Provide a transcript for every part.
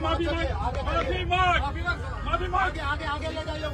माफ़ी मांग माफ़ी मांग माफ़ी मांग आगे आगे ले जाइए ले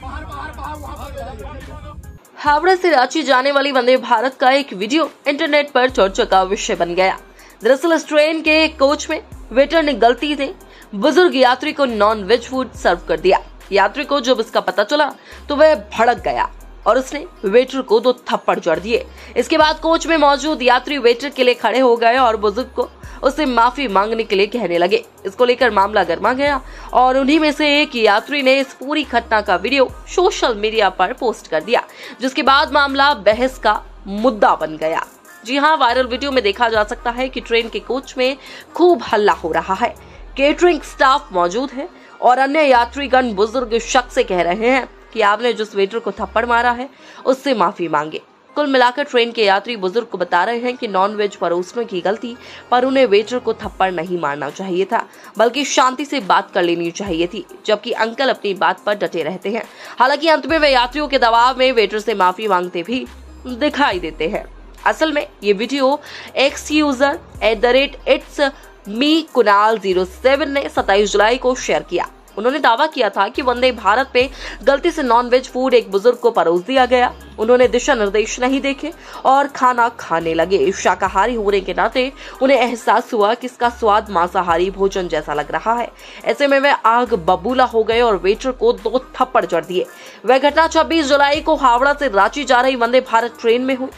बाहर बाहर बाहर वहाँ पर हावड़ा से रांची जाने वाली वंदे भारत का एक वीडियो इंटरनेट पर चर्चा का विषय बन गया। दरअसल इस ट्रेन के कोच में वेटर ने गलती से बुज़ुर्ग यात्री को नॉन वेज फ़ूड सर्व कर दिया। यात्री को जब इसका पता चला तो वह भड़क गया और उसने वेटर को दो थप्पड़ जड़ दिए। इसके बाद कोच में मौजूद यात्री वेटर के लिए खड़े हो गए और बुज़ुर्ग को उससे माफ़ी मांगने के लिए कहने लगे। इसको लेकर मामला गर्मा गया और उन्हीं में से एक यात्री ने इस पूरी घटना का वीडियो सोशल मीडिया पर पोस्ट कर दिया, जिसके बाद मामला बहस का मुद्दा बन गया। जी हाँ वायरल वीडियो में देखा जा सकता है कि ट्रेन के कोच में खूब हल्ला हो रहा है। केटरिंग स्टाफ मौजूद है और अन्य यात्रीगण बुज़ुर्ग शख्स से कह रहे हैं कि आपने जिस वेटर को थप्पड़ मारा है, उससे माफ़ी मांगे। कुल मिलाकर ट्रेन के यात्री बुज़ुर्ग को बता रहे हैं कि नॉन वेज परोसने की गलती, पर उन्हें वेटर को थप्पड़ नहीं मारना चाहिए था, बल्कि शांति से बात कर लेनी चाहिए थी, जबकि अंकल अपनी बात पर डटे रहते हैं। हालाँकि अंत में वे यात्रियों के दबाव में वेटर से माफ़ी मांगते भी दिखाई देते हैं। असल में ये video X user at the rate it's me Kunal zero seven ने सताईस जुलाई को शेयर किया। उन्होंने दावा किया था कि वंदे भारत पे गलती से नॉन वेज फ़ूड एक बुज़ुर्ग को परोस दिया गया। उन्होंने दिशा निर्देश नहीं देखे और खाना खाने लगे। शाकाहारी होने के नाते उन्हें एहसास हुआ कि इसका स्वाद मांसाहारी भोजन जैसा लग रहा है। ऐसे में वे आग बबूला हो गए और वेटर को दो थप्पड़ जड़ दिए। वह घटना 26 जुलाई को हावड़ा से रांची जा रही वंदे भारत ट्रेन में हुई।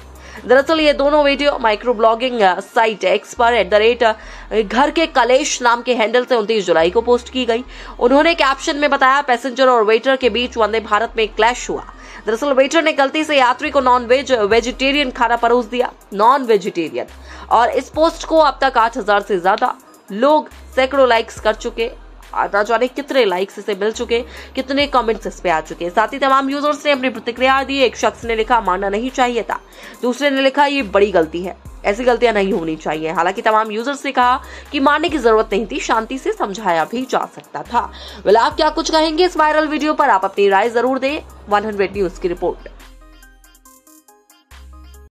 दरअसल ये दोनों video micro blogging site X पर एट द रेट घर के कलेश नाम के हैंडल से उनतीस जुलाई को पोस्ट की गई। उन्होंने कैप्शन में बताया पैसेंजर और वेटर के बीच वंदे भारत में क्लैश हुआ। दरअसल वेटर ने गलती से यात्री को नॉन वेज वेजिटेरियन खाना परोस दिया नॉन वेजिटेरियन और इस पोस्ट को अब तक आठ हज़ार से ज़्यादा लोग सैकड़ों लाइक्स कर चुके ना जाने कितने लाइक्स इसे मिल चुके, कितने कमेंट्स इस पे आ चुके साथ ही तमाम यूज़र्स ने अपनी प्रतिक्रिया दी, एक शख्स ने लिखा, मानना नहीं चाहिए था। दूसरे ने लिखा, ये बड़ी गलती है, ऐसी गलतियाँ नहीं होनी चाहिए। हालाँकि तमाम यूज़र्स ने कहा कि मानने की ज़रूरत नहीं थी, शांति से समझाया भी जा सकता था। वेल आप क्या कुछ कहेंगे इस वायरल वीडियो पर? आप अपनी राय ज़रूर दें। 100 न्यूज़ की रिपोर्ट।